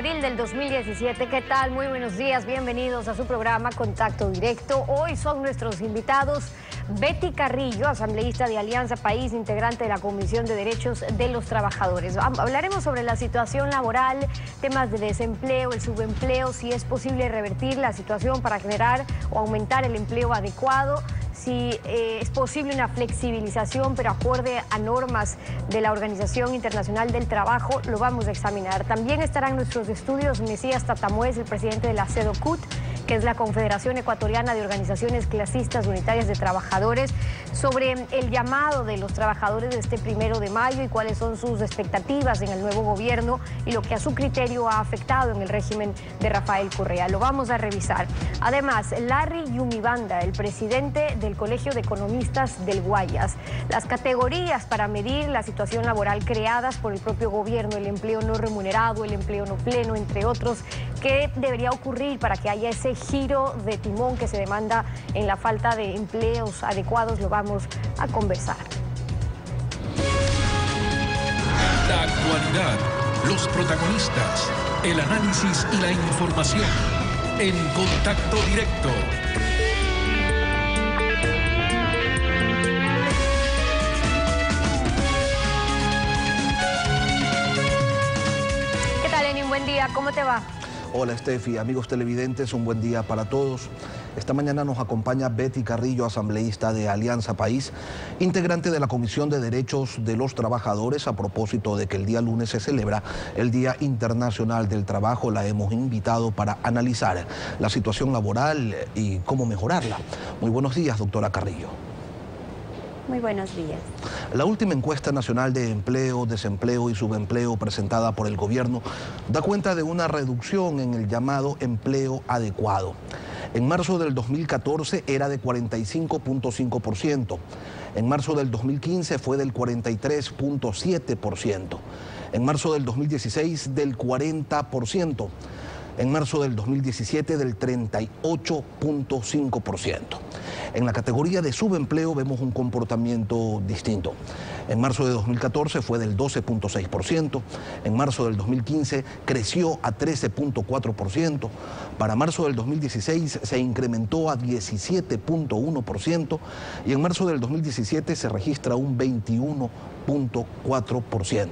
8 de abril del 2017. ¿Qué tal? Muy buenos días. Bienvenidos a su programa Contacto Directo. Hoy son nuestros invitados Betty Carrillo, asambleísta de Alianza País, integrante de la Comisión de Derechos de los Trabajadores. Hablaremos sobre la situación laboral, temas de desempleo, el subempleo, si es posible revertir la situación para generar o aumentar el empleo adecuado si eh, es posible una flexibilización, pero acorde a normas de la Organización Internacional del Trabajo, lo vamos a examinar. También estarán nuestros estudios Mesías Tatamuez, el presidente de la CEDOCUT, que es la Confederación Ecuatoriana de Organizaciones Clasistas Unitarias de Trabajadores, sobre el llamado de los trabajadores de este primero de mayo y cuáles son sus expectativas en el nuevo gobierno y lo que a su criterio ha afectado en el régimen de Rafael Correa. Lo vamos a revisar. Además, Larry Yumibanda, el presidente del Colegio de Economistas del Guayas, las categorías para medir la situación laboral creadas por el propio gobierno, el empleo no remunerado, el empleo no pleno, entre otros, ¿qué debería ocurrir para que haya ese giro de timón que se demanda en la falta de empleos adecuados? Lo vamos a conversar. La actualidad, los protagonistas, el análisis y la información. En contacto directo. ¿Cómo te va? Hola Steffi, amigos televidentes, un buen día para todos. Esta mañana nos acompaña Betty Carrillo, asambleísta de Alianza País, integrante de la Comisión de Derechos de los Trabajadores, a propósito de que el día lunes se celebra el Día Internacional del Trabajo. La hemos invitado para analizar la situación laboral y cómo mejorarla. Muy buenos días, doctora Carrillo. Muy buenos días. La última encuesta nacional de empleo, desempleo y subempleo presentada por el gobierno da cuenta de una reducción en el llamado empleo adecuado. En marzo del 2014 era de 45.5%. En marzo del 2015 fue del 43.7%. En marzo del 2016 del 40%. En marzo del 2017 del 38.5%. En la categoría de subempleo vemos un comportamiento distinto. En marzo de 2014 fue del 12.6%, en marzo del 2015 creció a 13.4%, para marzo del 2016 se incrementó a 17.1% y en marzo del 2017 se registra un 21.4%.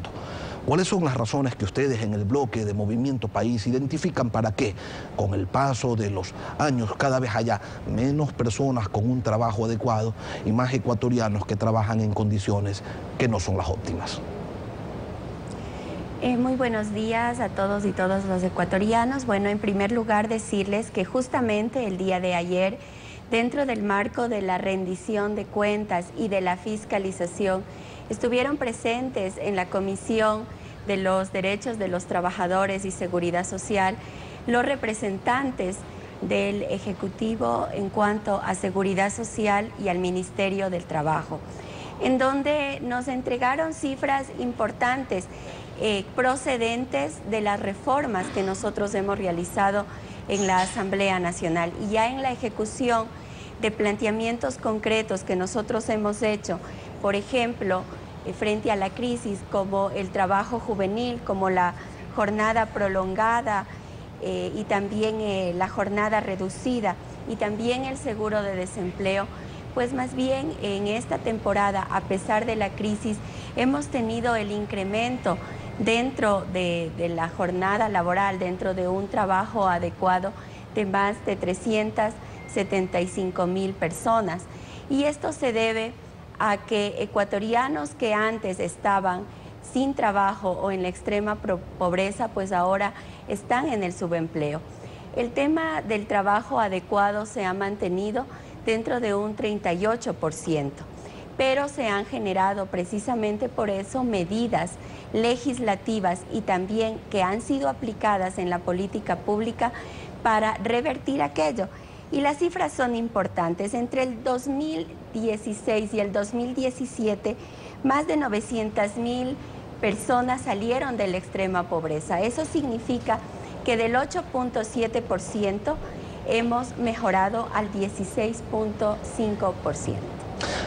¿Cuáles son las razones que ustedes en el bloque de Movimiento País identifican para que con el paso de los años cada vez haya menos personas con un trabajo adecuado y más ecuatorianos que trabajan en condiciones que no son las óptimas? Eh, muy buenos días a todos y todos los ecuatorianos. Bueno, en primer lugar decirles que justamente el día de ayer, dentro del marco de la rendición de cuentas y de la fiscalización, estuvieron presentes en la comisión de los derechos de los trabajadores y seguridad social, los representantes del Ejecutivo en cuanto a seguridad social y al Ministerio del Trabajo, en donde nos entregaron cifras importantes eh, procedentes de las reformas que nosotros hemos realizado en la Asamblea Nacional. Y ya en la ejecución de planteamientos concretos que nosotros hemos hecho, por ejemplo, eh, frente a la crisis, como el trabajo juvenil, como la jornada prolongada eh, y también eh, la jornada reducida y también el seguro de desempleo, pues más bien en esta temporada, a pesar de la crisis, hemos tenido el incremento dentro de, de la jornada laboral, dentro de un trabajo adecuado de más de 375 mil personas. Y esto se debe a que ecuatorianos que antes estaban sin trabajo o en la extrema pobreza, pues ahora están en el subempleo. El tema del trabajo adecuado se ha mantenido dentro de un 38%, pero se han generado precisamente por eso medidas legislativas y también que han sido aplicadas en la política pública para revertir aquello. Y las cifras son importantes. Entre el 2016 y el 2017, más de 900 mil personas salieron de la extrema pobreza. Eso significa que del 8.7% hemos mejorado al 16.5%.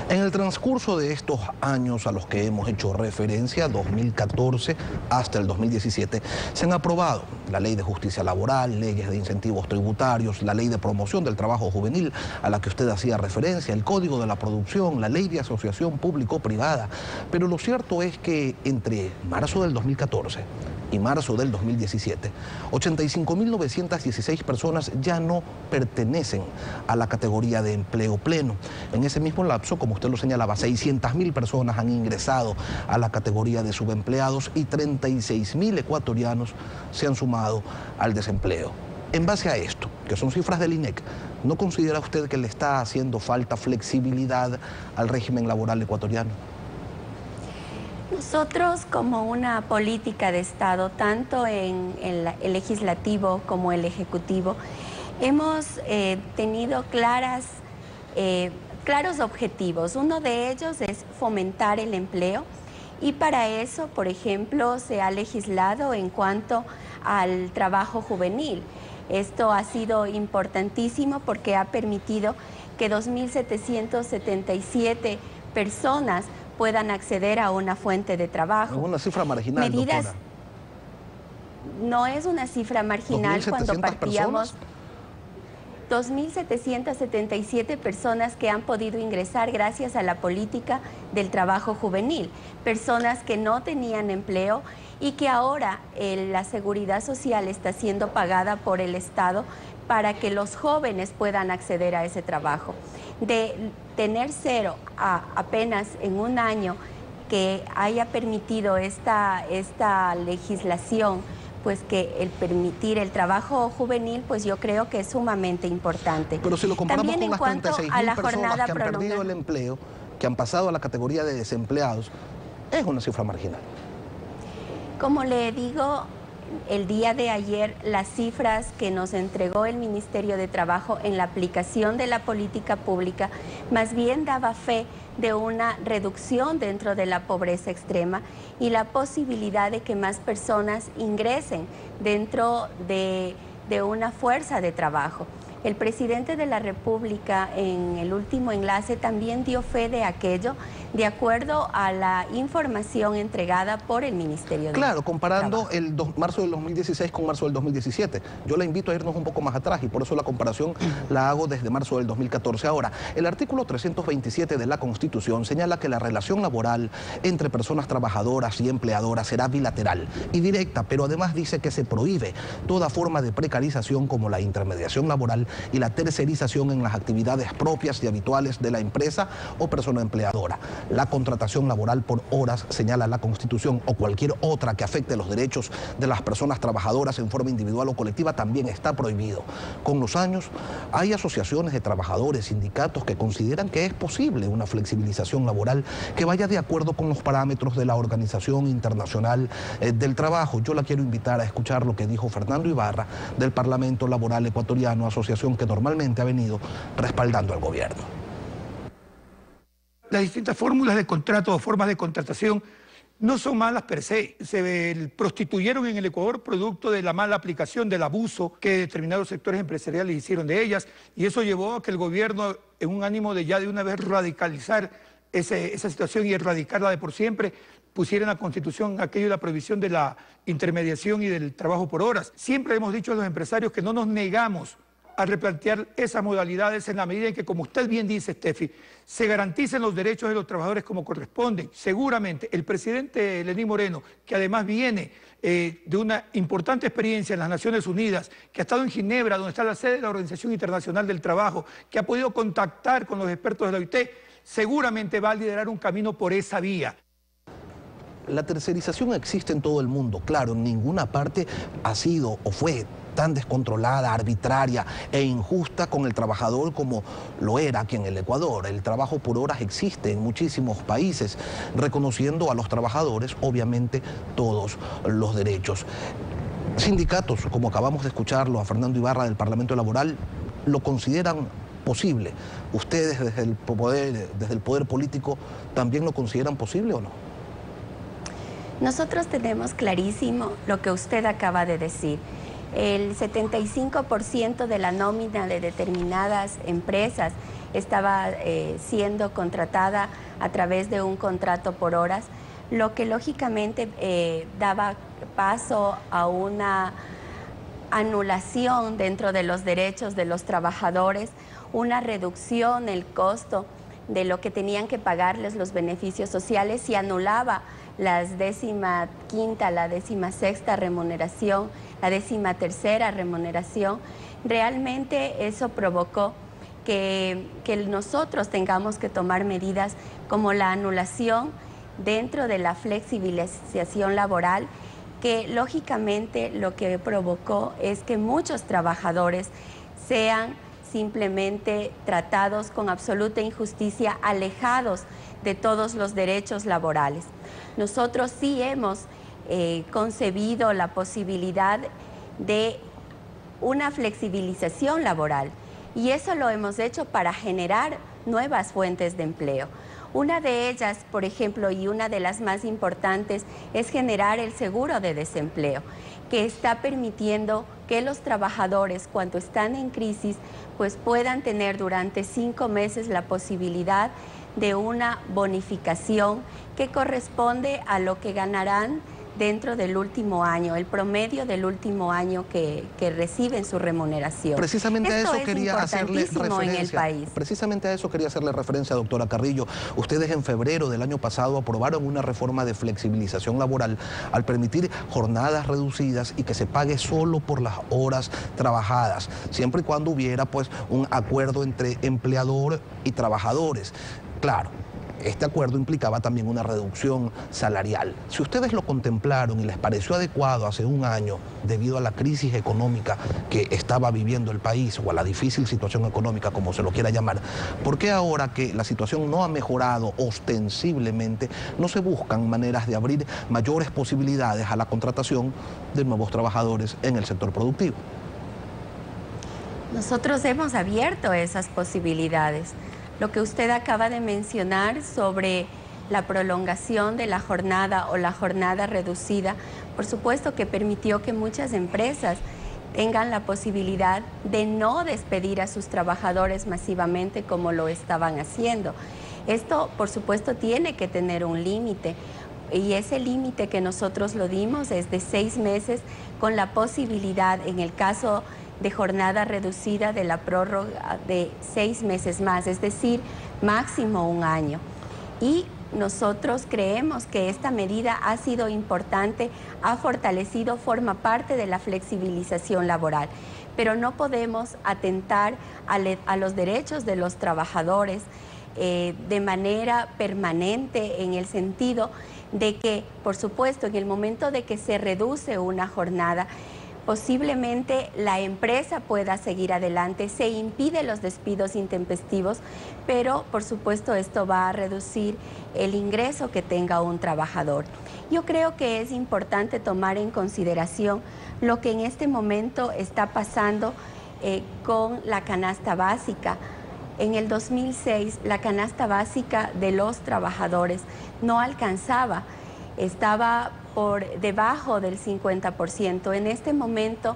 En el transcurso de estos años a los que hemos hecho referencia, 2014 hasta el 2017, se han aprobado la ley de justicia laboral, leyes de incentivos tributarios, la ley de promoción del trabajo juvenil a la que usted hacía referencia, el código de la producción, la ley de asociación público-privada. Pero lo cierto es que entre marzo del 2014 y marzo del 2017, 85.916 personas ya no pertenecen a la categoría de empleo pleno. En ese mismo lapso, como usted lo señalaba, 600.000 personas han ingresado a la categoría de subempleados y 36.000 ecuatorianos se han sumado al desempleo. En base a esto, que son cifras del INEC, ¿no considera usted que le está haciendo falta flexibilidad al régimen laboral ecuatoriano? Nosotros como una política de Estado, tanto en el, legislativo como el ejecutivo, hemos eh, tenido claras, eh, claros objetivos. Uno de ellos es fomentar el empleo y para eso, por ejemplo, se ha legislado en cuanto al trabajo juvenil. Esto ha sido importantísimo porque ha permitido que 2.777 personas puedan acceder a una fuente de trabajo. Es una cifra marginal, Medidas, No es una cifra marginal cuando partíamos... 2.777 personas que han podido ingresar gracias a la política del trabajo juvenil, personas que no tenían empleo y que ahora eh, la seguridad social está siendo pagada por el Estado para que los jóvenes puedan acceder a ese trabajo. De tener cero a apenas en un año que haya permitido esta, esta legislación, pues que el permitir el trabajo juvenil, pues yo creo que es sumamente importante. Pero si lo comparamos con las 36 mil personas que han perdido el empleo, que han pasado a la categoría de desempleados, es una cifra marginal. Como le digo, el día de ayer las cifras que nos entregó el Ministerio de Trabajo en la aplicación de la política pública más bien daba fe de una reducción dentro de la pobreza extrema y la posibilidad de que más personas ingresen dentro de, de una fuerza de trabajo. El presidente de la República en el último enlace también dio fe de aquello de acuerdo a la información entregada por el Ministerio de Claro, comparando el marzo del 2016 con marzo del 2017. Yo la invito a irnos un poco más atrás y por eso la comparación la hago desde marzo del 2014. Ahora, el artículo 327 de la Constitución señala que la relación laboral entre personas trabajadoras y empleadoras será bilateral y directa, pero además dice que se prohíbe toda forma de precarización como la intermediación laboral y la tercerización en las actividades propias y habituales de la empresa o persona empleadora. La contratación laboral por horas, señala la Constitución, o cualquier otra que afecte los derechos de las personas trabajadoras en forma individual o colectiva también está prohibido. Con los años hay asociaciones de trabajadores, sindicatos que consideran que es posible una flexibilización laboral que vaya de acuerdo con los parámetros de la Organización Internacional eh, del Trabajo. Yo la quiero invitar a escuchar lo que dijo Fernando Ibarra del Parlamento Laboral Ecuatoriano, asociación que normalmente ha venido respaldando al gobierno. Las distintas fórmulas de contrato o formas de contratación no son malas per se. Se prostituyeron en el Ecuador producto de la mala aplicación, del abuso que determinados sectores empresariales hicieron de ellas, y eso llevó a que el gobierno, en un ánimo de ya de una vez radicalizar esa situación y erradicarla de por siempre, pusiera en la Constitución aquello de la prohibición de la intermediación y del trabajo por horas. Siempre hemos dicho a los empresarios que no nos negamos a replantear esas modalidades en la medida en que, como usted bien dice, Steffi, se garanticen los derechos de los trabajadores como corresponden. Seguramente el presidente Lenín Moreno, que además viene eh, de una importante experiencia en las Naciones Unidas, que ha estado en Ginebra, donde está la sede de la Organización Internacional del Trabajo, que ha podido contactar con los expertos de la OIT, seguramente va a liderar un camino por esa vía. La tercerización existe en todo el mundo, claro, en ninguna parte ha sido o fue tan descontrolada, arbitraria e injusta con el trabajador como lo era aquí en el Ecuador. El trabajo por horas existe en muchísimos países, reconociendo a los trabajadores, obviamente, todos los derechos. Sindicatos, como acabamos de escucharlo a Fernando Ibarra del Parlamento Laboral, lo consideran posible. ¿Ustedes desde el poder, desde el poder político también lo consideran posible o no? Nosotros tenemos clarísimo lo que usted acaba de decir El 75% de la nómina de determinadas empresas estaba eh, siendo contratada a través de un contrato por horas, lo que lógicamente eh, daba paso a una anulación dentro de los derechos de los trabajadores, una reducción del costo de lo que tenían que pagarles los beneficios sociales y anulaba la décima quinta, la décima sexta remuneración, la décima tercera remuneración. Realmente eso provocó que, que nosotros tengamos que tomar medidas como la anulación dentro de la flexibilización laboral que lógicamente lo que provocó es que muchos trabajadores sean simplemente tratados con absoluta injusticia, alejados de todos los derechos laborales. Nosotros sí hemos eh, concebido la posibilidad de una flexibilización laboral y eso lo hemos hecho para generar nuevas fuentes de empleo. Una de ellas, por ejemplo, y una de las más importantes, es generar el seguro de desempleo, que está permitiendo que los trabajadores, cuando están en crisis, pues puedan tener durante cinco meses la posibilidad de una bonificación que corresponde a lo que ganarán dentro del último año, el promedio del último año que, reciben su remuneración. Precisamente a eso quería hacerle referencia. En el país. Precisamente a eso quería hacerle referencia, doctora Carrillo. Ustedes en febrero del año pasado aprobaron una reforma de flexibilización laboral al permitir jornadas reducidas y que se pague solo por las horas trabajadas, siempre y cuando hubiera pues un acuerdo entre empleador y trabajadores. Claro, este acuerdo implicaba también una reducción salarial. Si ustedes lo contemplaron y les pareció adecuado hace un año debido a la crisis económica que estaba viviendo el país o a la difícil situación económica, como se lo quiera llamar, ¿por qué ahora que la situación no ha mejorado ostensiblemente no se buscan maneras de abrir mayores posibilidades a la contratación de nuevos trabajadores en el sector productivo? Nosotros hemos abierto esas posibilidades lo que usted acaba de mencionar sobre la prolongación de la jornada o la jornada reducida, por supuesto que permitió que muchas empresas tengan la posibilidad de no despedir a sus trabajadores masivamente como lo estaban haciendo. Esto, por supuesto, tiene que tener un límite y ese límite que nosotros lo dimos es de seis meses con la posibilidad, en el caso de jornada reducida de la prórroga de seis meses más, es decir, máximo un año. Y nosotros creemos que esta medida ha sido importante, ha fortalecido, forma parte de la flexibilización laboral, pero no podemos atentar a, los derechos de los trabajadores eh, de manera permanente en el sentido de que, por supuesto, en el momento de que se reduce una jornada, posiblemente la empresa pueda seguir adelante, se impide los despidos intempestivos, pero por supuesto esto va a reducir el ingreso que tenga un trabajador. Yo creo que es importante tomar en consideración lo que en este momento está pasando eh, con la canasta básica. En el 2006 la canasta básica de los trabajadores no alcanzaba, estaba por debajo del 50%. En este momento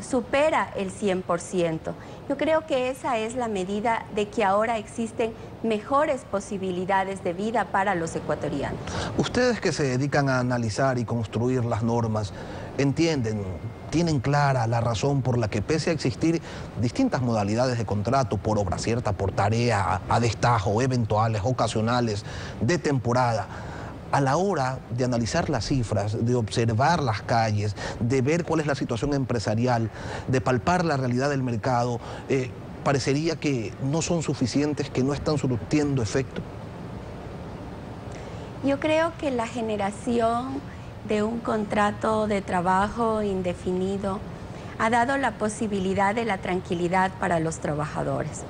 supera el 100%. Yo creo que esa es la medida de que ahora existen mejores posibilidades de vida para los ecuatorianos. Ustedes que se dedican a analizar y construir las normas, entienden, tienen clara la razón por la que pese a existir distintas modalidades de contrato por obra cierta, por tarea, a destajo, eventuales, ocasionales, de temporada, a la hora de analizar las cifras, de observar las calles, de ver cuál es la situación empresarial, de palpar la realidad del mercado, eh, parecería que no son suficientes, que no están surtiendo efecto? Yo creo que la generación de un contrato de trabajo indefinido ha dado la posibilidad de la tranquilidad para los trabajadores.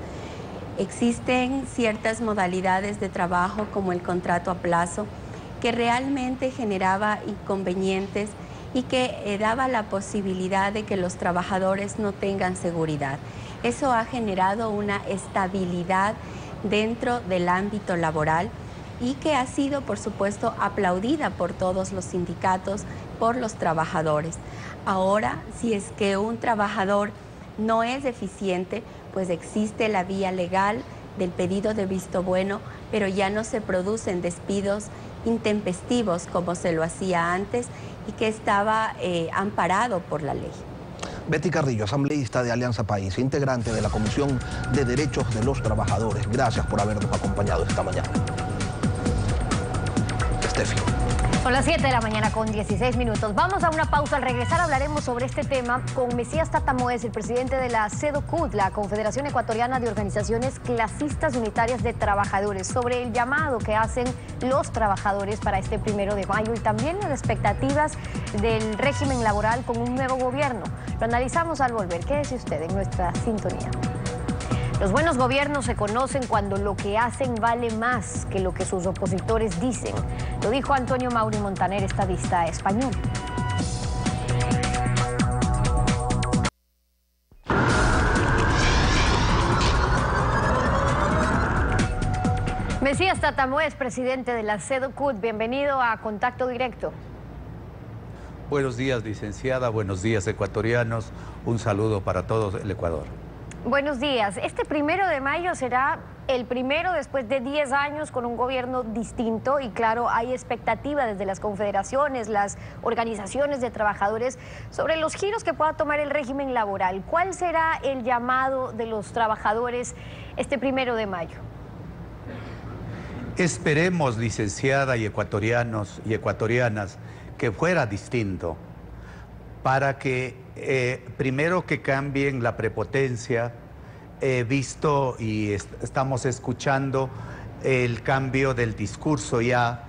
Existen ciertas modalidades de trabajo como el contrato a plazo, que realmente generaba inconvenientes y que eh, daba la posibilidad de que los trabajadores no tengan seguridad. Eso ha generado una estabilidad dentro del ámbito laboral, y que ha sido, por supuesto, aplaudida por todos los sindicatos, por los trabajadores. Ahora, si es que un trabajador no es eficiente, pues existe la vía legal del pedido de visto bueno, pero ya no se producen despidos intempestivos como se lo hacía antes y que estaba eh, amparado por la ley. Betty Carrillo, asambleísta de Alianza País, integrante de la Comisión de Derechos de los Trabajadores. Gracias por habernos acompañado esta mañana. Estefi. Son las 7 de la mañana con 16 minutos. Vamos a una pausa. Al regresar hablaremos sobre este tema con Mesías Tatamoes, el presidente de la CEDOCUT, la Confederación Ecuatoriana de Organizaciones Clasistas Unitarias de Trabajadores, sobre el llamado que hacen los trabajadores para este primero de mayo y también las expectativas del régimen laboral con un nuevo gobierno. Lo analizamos al volver. Quédese usted en nuestra sintonía. Los buenos gobiernos se conocen cuando lo que hacen vale más que lo que sus opositores dicen. Lo dijo Antonio Mauri Montaner, estadista español. Mesías Tatamuez, presidente de la CEDOCUT, bienvenido a Contacto Directo. Buenos días, licenciada, buenos días, ecuatorianos. Un saludo para todo el Ecuador. Buenos días. Este primero de mayo será el primero después de 10 años con un gobierno distinto y claro, hay expectativa desde las confederaciones, las organizaciones de trabajadores sobre los giros que pueda tomar el régimen laboral. ¿Cuál será el llamado de los trabajadores este primero de mayo? Esperemos, licenciada y ecuatorianos y ecuatorianas, que fuera distinto para que eh, primero que cambien la prepotencia, he visto y estamos escuchando el cambio del discurso ya,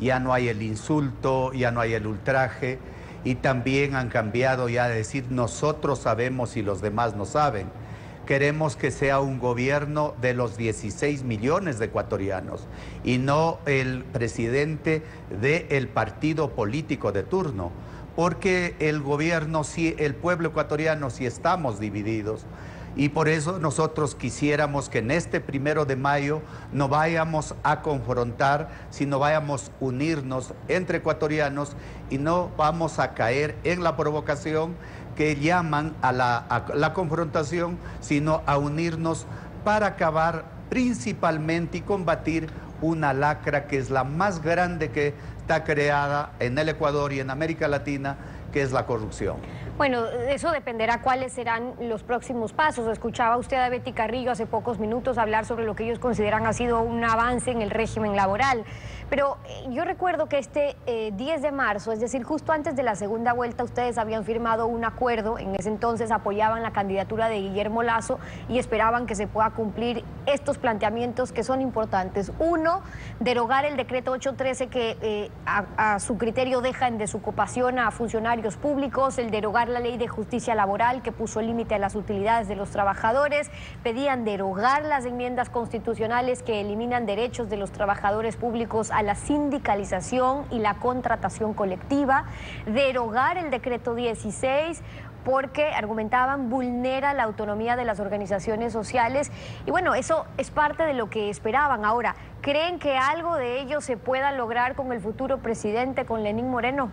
ya no hay el insulto, ya no hay el ultraje y también han cambiado ya de decir nosotros sabemos y los demás no saben. Queremos que sea un gobierno de los 16 millones de ecuatorianos y no el presidente del partido político de turno porque el gobierno, el pueblo ecuatoriano, si estamos divididos, y por eso nosotros quisiéramos que en este primero de mayo no vayamos a confrontar, sino vayamos a unirnos entre ecuatorianos y no vamos a caer en la provocación que llaman a la, a la confrontación, sino a unirnos para acabar principalmente y combatir una lacra que es la más grande que está creada en el Ecuador y en América Latina, que es la corrupción. Bueno, eso dependerá cuáles serán los próximos pasos. Escuchaba usted a Betty Carrillo hace pocos minutos hablar sobre lo que ellos consideran ha sido un avance en el régimen laboral. Pero eh, yo recuerdo que este 10 eh, de marzo, es decir, justo antes de la segunda vuelta, ustedes habían firmado un acuerdo, en ese entonces apoyaban la candidatura de Guillermo Lazo y esperaban que se pueda cumplir estos planteamientos que son importantes. Uno, derogar el decreto 813 que eh, a, su criterio deja en desocupación a funcionarios públicos, el derogar la ley de justicia laboral que puso límite a las utilidades de los trabajadores, pedían derogar las enmiendas constitucionales que eliminan derechos de los trabajadores públicos a la sindicalización y la contratación colectiva, derogar el decreto 16 porque argumentaban vulnera la autonomía de las organizaciones sociales y bueno, eso es parte de lo que esperaban. Ahora, ¿creen que algo de ello se pueda lograr con el futuro presidente, con Lenín Moreno?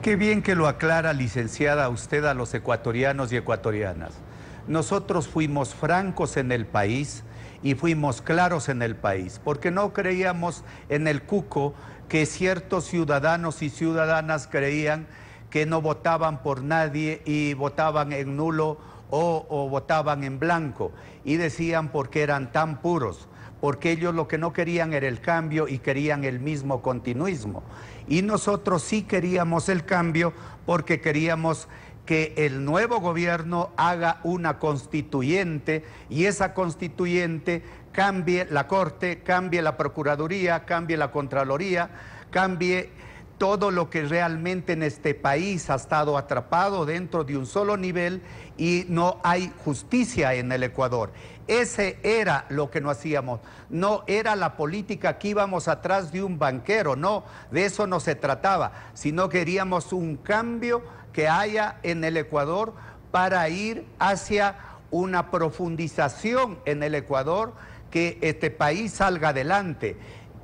Qué bien que lo aclara, licenciada, usted a los ecuatorianos y ecuatorianas. Nosotros fuimos francos en el país y fuimos claros en el país, porque no creíamos en el cuco que ciertos ciudadanos y ciudadanas creían que no votaban por nadie y votaban en nulo o, votaban en blanco y decían porque eran tan puros, porque ellos lo que no querían era el cambio y querían el mismo continuismo. Y nosotros sí queríamos el cambio porque queríamos que el nuevo gobierno haga una constituyente y esa constituyente cambie la Corte, cambie la Procuraduría, cambie la Contraloría, cambie todo lo que realmente en este país ha estado atrapado dentro de un solo nivel y no hay justicia en el Ecuador. Ese era lo que no hacíamos. No era la política que íbamos atrás de un banquero, no, de eso no se trataba, sino queríamos un cambio que haya en el Ecuador para ir hacia una profundización en el Ecuador que este país salga adelante.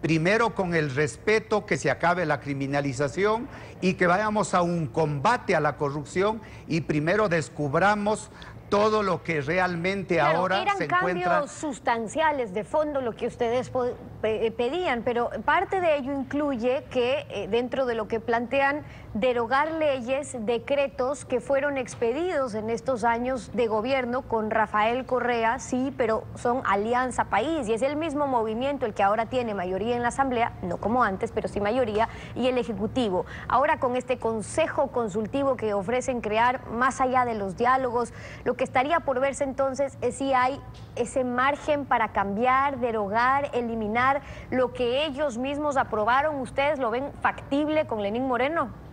Primero con el respeto, que se acabe la criminalización y que vayamos a un combate a la corrupción y primero descubramos todo lo que realmente ahora se encuentra... Cambios sustanciales de fondo lo que ustedes pedían, pero parte de ello incluye que eh, dentro de lo que plantean derogar leyes, decretos que fueron expedidos en estos años de gobierno con Rafael Correa, sí, pero son Alianza País y es el mismo movimiento el que ahora tiene mayoría en la Asamblea, no como antes, pero sí mayoría, y el Ejecutivo. Ahora con este consejo consultivo que ofrecen crear más allá de los diálogos, lo que estaría por verse entonces es si hay ese margen para cambiar, derogar, eliminar lo que ellos mismos aprobaron. ¿Ustedes lo ven factible con Lenín Moreno?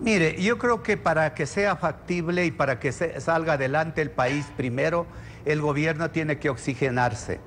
Mire, yo creo que para que sea factible y para que salga adelante el país, primero el gobierno tiene que oxigenarse.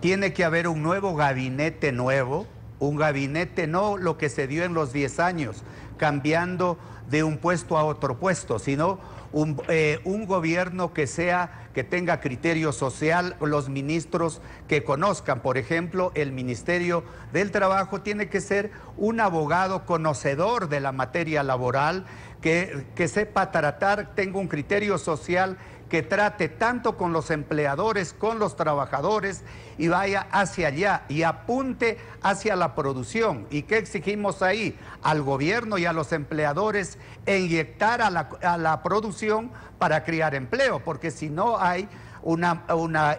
Tiene que haber un nuevo gabinete nuevo, un gabinete no lo que se dio en los 10 años, cambiando de un puesto a otro puesto, sino un, eh, un, gobierno que sea, que tenga criterio social, los ministros que conozcan, por ejemplo, el Ministerio del Trabajo tiene que ser un abogado conocedor de la materia laboral, que, que sepa tratar, tenga un criterio social que trate tanto con los empleadores, con los trabajadores y vaya hacia allá y apunte hacia la producción. ¿Y qué exigimos ahí? Al gobierno y a los empleadores inyectar a la, a la producción para crear empleo, porque si no hay un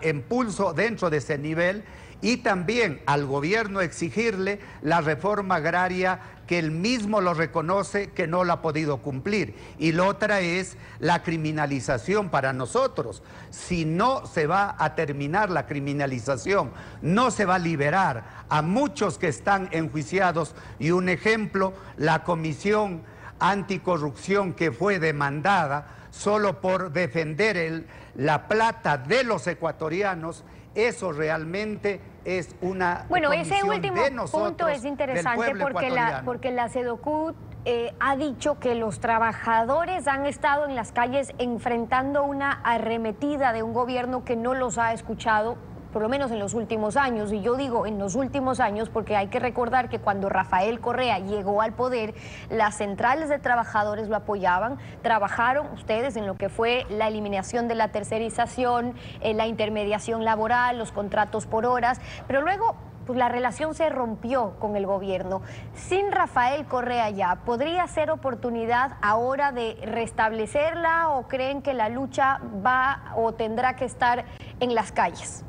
impulso dentro de ese nivel y también al gobierno exigirle la reforma agraria que él mismo lo reconoce que no la ha podido cumplir. Y la otra es la criminalización para nosotros. Si no se va a terminar la criminalización, no se va a liberar a muchos que están enjuiciados. Y un ejemplo, la comisión anticorrupción que fue demandada solo por defender la plata de los ecuatorianos, eso realmente es una bueno ese último punto es interesante porque la porque la CEDOCUT eh, ha dicho que los trabajadores han estado en las calles enfrentando una arremetida de un gobierno que no los ha escuchado por lo menos en los últimos años, y yo digo en los últimos años porque hay que recordar que cuando Rafael Correa llegó al poder, las centrales de trabajadores lo apoyaban, trabajaron ustedes en lo que fue la eliminación de la tercerización, eh, la intermediación laboral, los contratos por horas, pero luego pues la relación se rompió con el gobierno. Sin Rafael Correa ya, ¿podría ser oportunidad ahora de restablecerla o creen que la lucha va o tendrá que estar en las calles?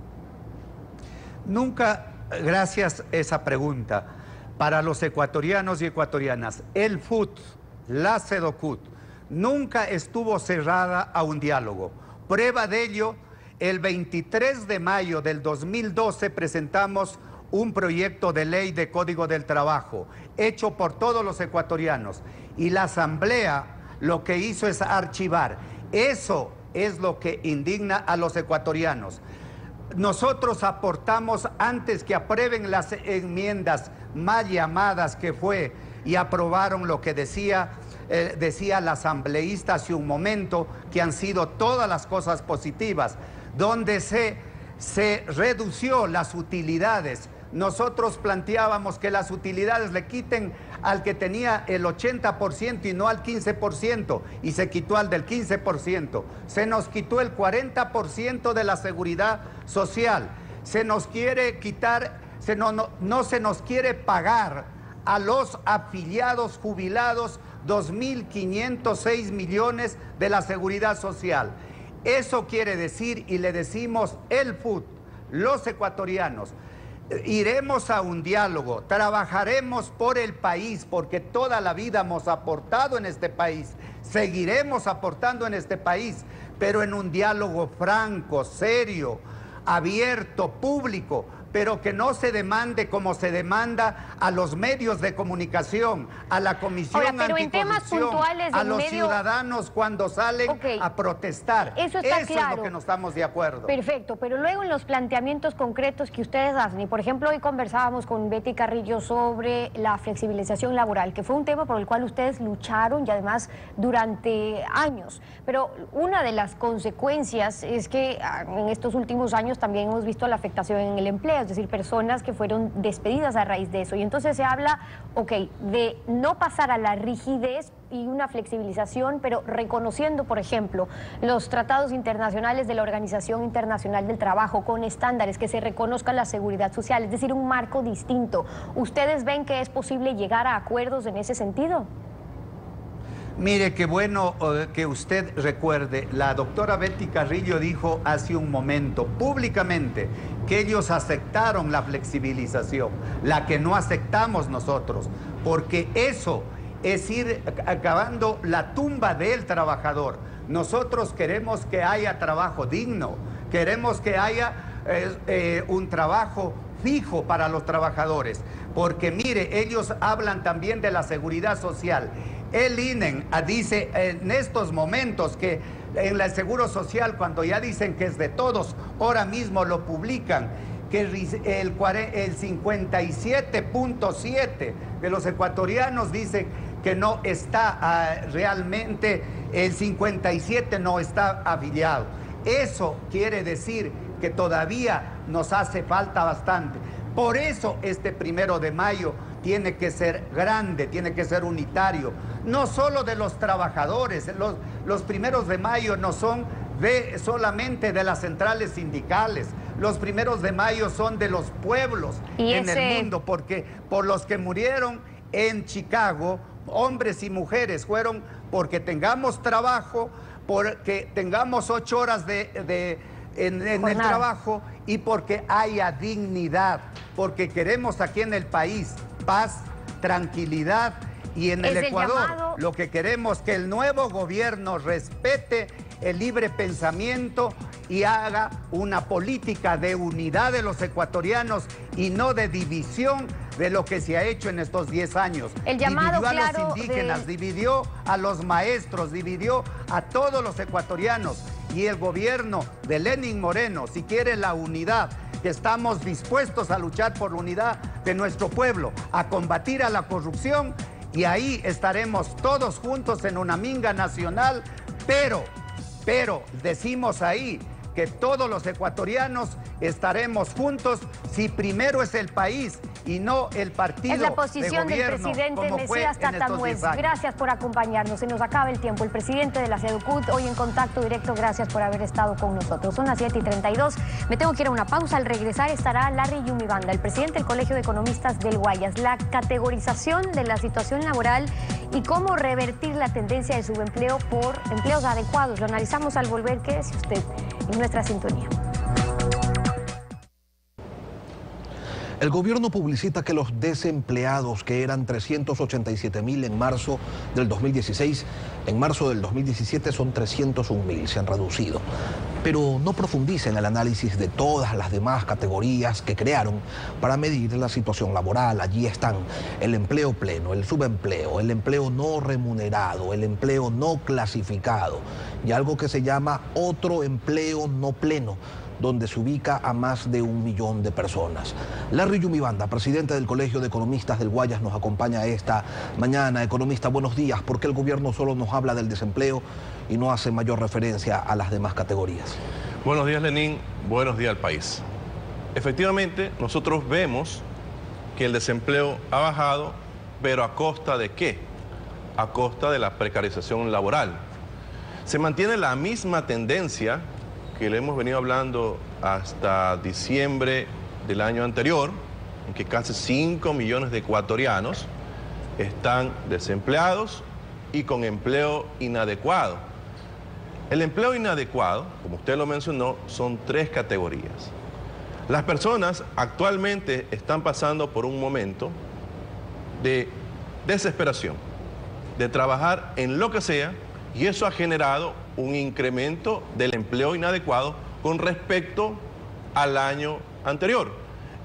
Nunca, gracias esa pregunta, para los ecuatorianos y ecuatorianas, el FUT, la CEDOCUT, nunca estuvo cerrada a un diálogo. Prueba de ello, el 23 de mayo del 2012 presentamos un proyecto de ley de Código del Trabajo, hecho por todos los ecuatorianos, y la Asamblea lo que hizo es archivar. Eso es lo que indigna a los ecuatorianos. Nosotros aportamos antes que aprueben las enmiendas mal llamadas que fue y aprobaron lo que decía, eh, decía la asambleísta hace un momento, que han sido todas las cosas positivas, donde se, se redució las utilidades. Nosotros planteábamos que las utilidades le quiten al que tenía el 80% y no al 15%, y se quitó al del 15%. Se nos quitó el 40% de la seguridad social. Se nos quiere quitar, se no, no se nos quiere pagar a los afiliados jubilados 2.506 millones de la seguridad social. Eso quiere decir, y le decimos el FUT, los ecuatorianos, iremos a un diálogo, trabajaremos por el país, porque toda la vida hemos aportado en este país, seguiremos aportando en este país, pero en un diálogo franco, serio, abierto, público, pero que no se demande como se demanda a los medios de comunicación, a la Comisión Ahora, pero en temas puntuales a los medio- ciudadanos cuando salen a protestar. Eso está es claro. lo que no estamos de acuerdo. Perfecto, pero luego en los planteamientos concretos que ustedes hacen, y por ejemplo hoy conversábamos con Betty Carrillo sobre la flexibilización laboral, que fue un tema por el cual ustedes lucharon y además durante años. Pero una de las consecuencias es que ah, en estos últimos años también hemos visto la afectación en el empleo, es decir, personas que fueron despedidas a raíz de eso. Y entonces se habla, ok, de no pasar a la rigidez y una flexibilización, pero reconociendo, por ejemplo, los tratados internacionales de la Organización Internacional del Trabajo con estándares que se reconozca la seguridad social, es decir, un marco distinto. ¿Ustedes ven que es posible llegar a acuerdos en ese sentido? Mire, qué bueno eh, que usted recuerde, la doctora Betty Carrillo dijo hace un momento públicamente que ellos aceptaron la flexibilización, la que no aceptamos nosotros, porque eso es ir acabando la tumba del trabajador. Nosotros queremos que haya trabajo digno, queremos que haya eh, eh, un trabajo fijo para los trabajadores, porque mire, ellos hablan también de la seguridad social. El INE ah, dice en estos momentos que en el Seguro Social, cuando ya dicen que es de todos, ahora mismo lo publican, que el 57.7 de los ecuatorianos dicen que no está ah, realmente, el 57 no está afiliado. Eso quiere decir que todavía nos hace falta bastante. Por eso este primero de mayo tiene que ser grande, tiene que ser unitario, no solo de los trabajadores, los, los primeros de mayo no son de, solamente de las centrales sindicales, los primeros de mayo son de los pueblos Y en ese- el mundo, porque por los que murieron en Chicago, hombres y mujeres, fueron porque tengamos trabajo, porque tengamos ocho horas de, de- en, en el trabajo y porque haya dignidad, porque queremos aquí en el país paz, tranquilidad y en el Es el Ecuador llamado- lo que queremos que el nuevo gobierno respete el libre pensamiento y haga una política de unidad de los ecuatorianos y no de división de lo que se ha hecho en estos 10 años. El llamado dividió a los indígenas, dividió a los maestros, dividió a todos los ecuatorianos. Y el gobierno de Lenin Moreno, si quiere la unidad, que estamos dispuestos a luchar por la unidad de nuestro pueblo, a combatir a la corrupción, y ahí estaremos todos juntos en una minga nacional, pero, pero decimos ahí que todos los ecuatorianos estaremos juntos si primero es el país y no el partido Es la de posición del gobierno, presidente Mesías en estos Tatamuez. 10 años. Gracias por acompañarnos. Se nos acaba el tiempo. El presidente de la SEDUCUT, hoy en contacto directo, gracias por haber estado con nosotros. Son las 7 y 32. Me tengo que ir a una pausa. Al regresar estará Larry Yumibanda, el presidente del Colegio de Economistas del Guayas. La categorización de la situación laboral y cómo revertir la tendencia de subempleo por empleos adecuados. Lo analizamos al volver. Quédese usted en nuestra sintonía. El gobierno publicita que los desempleados, que eran 387 mil en marzo del 2016, en marzo del 2017 son 301 mil, se han reducido. Pero no profundiza en el análisis de todas las demás categorías que crearon para medir la situación laboral. Allí están el empleo pleno, el subempleo, el empleo no remunerado, el empleo no clasificado y algo que se llama otro empleo no pleno donde se ubica a más de un millón de personas. Larry Yumibanda, presidente del Colegio de Economistas del Guayas, nos acompaña esta mañana. Economista, buenos días. ¿Por qué el gobierno solo nos habla del desempleo y no hace mayor referencia a las demás categorías? Buenos días, Lenín. Buenos días al país. Efectivamente, nosotros vemos que el desempleo ha bajado, pero ¿a costa de qué? A costa de la precarización laboral. Se mantiene la misma tendencia que le hemos venido hablando hasta diciembre del año anterior, en que casi 5 millones de ecuatorianos están desempleados y con empleo inadecuado. El empleo inadecuado, como usted lo mencionó, son tres categorías. Las personas actualmente están pasando por un momento de desesperación, de trabajar en lo que sea, y eso ha generado un incremento del empleo inadecuado con respecto al año anterior.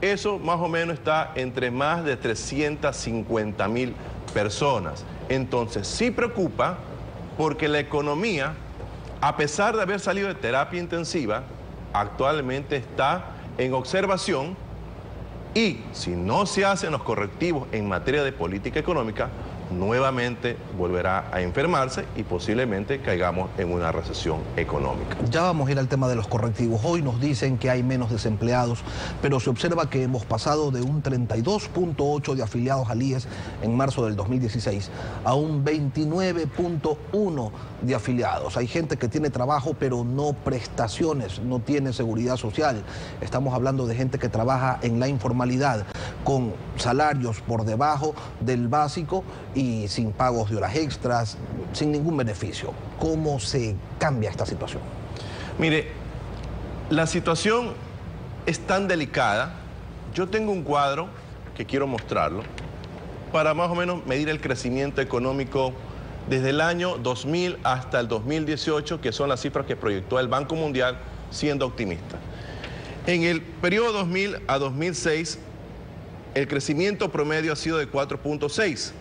eso más o menos está entre más de 350 mil personas. Entonces sí preocupa porque la economía, a pesar de haber salido de terapia intensiva, actualmente está en observación y si no se hacen los correctivos en materia de política económica, nuevamente volverá a enfermarse y posiblemente caigamos en una recesión económica. Ya vamos a ir al tema de los correctivos. Hoy nos dicen que hay menos desempleados, pero se observa que hemos pasado de un 32.8 de afiliados al IES en marzo del 2016 a un 29.1 de afiliados. Hay gente que tiene trabajo pero no prestaciones, no tiene seguridad social. Estamos hablando de gente que trabaja en la informalidad con salarios por debajo del básico y sin pagos de horas extras, sin ningún beneficio. ¿Cómo se cambia esta situación? Mire, la situación es tan delicada. Yo tengo un cuadro que quiero mostrarlo para más o menos medir el crecimiento económico desde el año 2000 hasta el 2018, que son las cifras que proyectó el Banco Mundial siendo optimista. En el periodo 2000 a 2006, el crecimiento promedio ha sido de 4.6.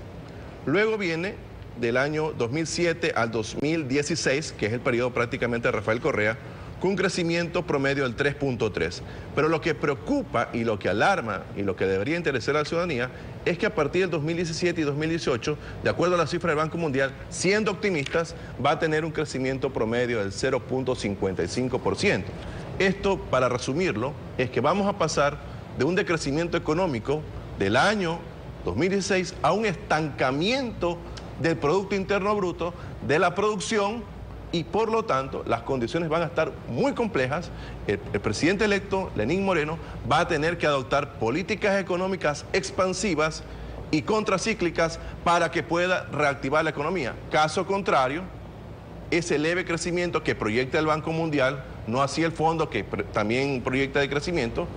Luego viene del año 2007 al 2016, que es el periodo prácticamente de Rafael Correa, con un crecimiento promedio del 3.3. Pero lo que preocupa y lo que alarma y lo que debería interesar a la ciudadanía es que a partir del 2017 y 2018, de acuerdo a la cifra del Banco Mundial, siendo optimistas, va a tener un crecimiento promedio del 0.55%. Esto, para resumirlo, es que vamos a pasar de un decrecimiento económico del año 2016 a un estancamiento del Producto Interno Bruto, de la producción y por lo tanto las condiciones van a estar muy complejas. El, presidente electo, Lenín Moreno, va a tener que adoptar políticas económicas expansivas y contracíclicas para que pueda reactivar la economía. Caso contrario, ese leve crecimiento que proyecta el Banco Mundial, no así el fondo que también proyecta de crecimiento,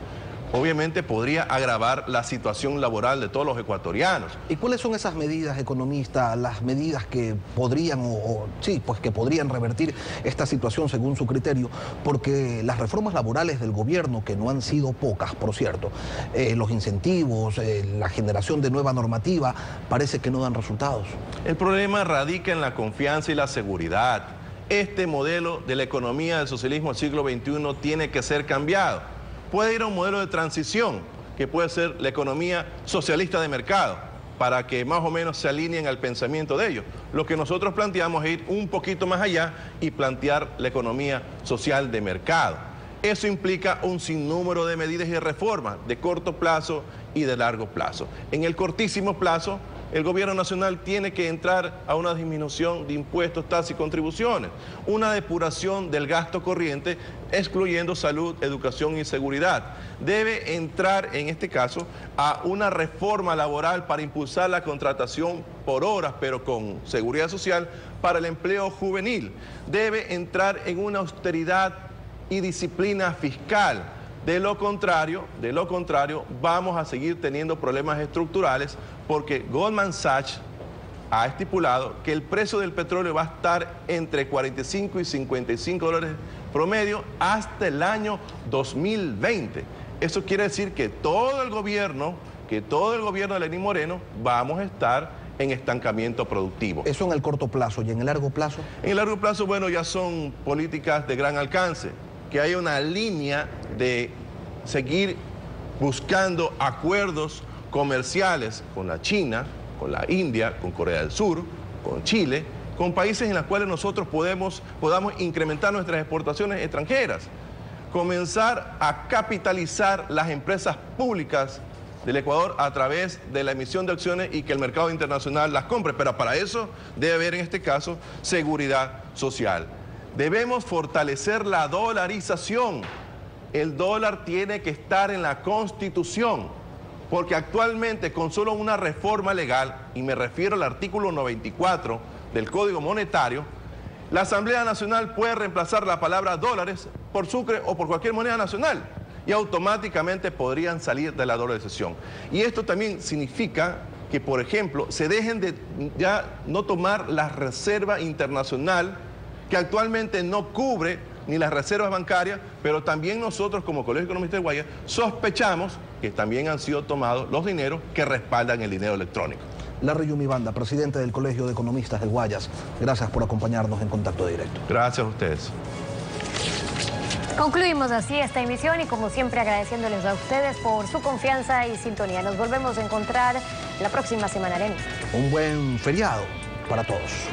obviamente podría agravar la situación laboral de todos los ecuatorianos. ¿Y cuáles son esas medidas, economistas, las medidas que podrían, o, sí, pues que podrían revertir esta situación según su criterio? Porque las reformas laborales del gobierno, que no han sido pocas, por cierto, eh, los incentivos, eh, la generación de nueva normativa, parece que no dan resultados. El problema radica en la confianza y la seguridad. Este modelo de la economía del socialismo del siglo XXI tiene que ser cambiado puede ir a un modelo de transición, que puede ser la economía socialista de mercado, para que más o menos se alineen al pensamiento de ellos. Lo que nosotros planteamos es ir un poquito más allá y plantear la economía social de mercado. Eso implica un sinnúmero de medidas y reformas de corto plazo y de largo plazo. En el cortísimo plazo, el gobierno nacional tiene que entrar a una disminución de impuestos, tasas y contribuciones, una depuración del gasto corriente, excluyendo salud, educación y seguridad. Debe entrar, en este caso, a una reforma laboral para impulsar la contratación por horas, pero con seguridad social, para el empleo juvenil. Debe entrar en una austeridad y disciplina fiscal de lo contrario, de lo contrario, vamos a seguir teniendo problemas estructurales porque Goldman Sachs ha estipulado que el precio del petróleo va a estar entre 45 y 55 dólares promedio hasta el año 2020. Eso quiere decir que todo el gobierno, que todo el gobierno de Lenín Moreno, vamos a estar en estancamiento productivo. Eso en el corto plazo y en el largo plazo. En el largo plazo, bueno, ya son políticas de gran alcance que haya una línea de seguir buscando acuerdos comerciales con la China, con la India, con Corea del Sur, con Chile, con países en los cuales nosotros podemos, podamos incrementar nuestras exportaciones extranjeras, comenzar a capitalizar las empresas públicas del Ecuador a través de la emisión de acciones y que el mercado internacional las compre, pero para eso debe haber en este caso seguridad social. Debemos fortalecer la dolarización. El dólar tiene que estar en la Constitución, porque actualmente con solo una reforma legal, y me refiero al artículo 94 del Código Monetario, la Asamblea Nacional puede reemplazar la palabra dólares por sucre o por cualquier moneda nacional y automáticamente podrían salir de la dolarización. Y esto también significa que, por ejemplo, se dejen de ya no tomar la reserva internacional que actualmente no cubre ni las reservas bancarias, pero también nosotros como Colegio Economista de Guaya sospechamos que también han sido tomados los dineros que respaldan el dinero electrónico. Larry Yumibanda, presidente del Colegio de Economistas del Guayas, gracias por acompañarnos en Contacto Directo. Gracias a ustedes. Concluimos así esta emisión y como siempre agradeciéndoles a ustedes por su confianza y sintonía. Nos volvemos a encontrar la próxima semana, Lenis. Un buen feriado para todos.